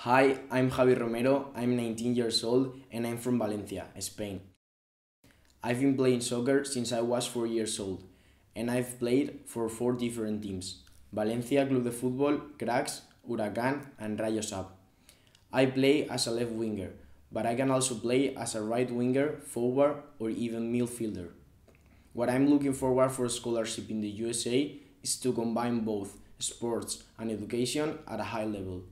Hi, I'm Javi Romero, I'm 19 years old and I'm from Valencia, Spain. I've been playing soccer since I was 4 years old and I've played for 4 different teams Valencia Club de Football, Cracks, Huracan, and Rayo Sab. I play as a left winger, but I can also play as a right winger, forward, or even midfielder. What I'm looking forward for a scholarship in the USA is to combine both sports and education at a high level.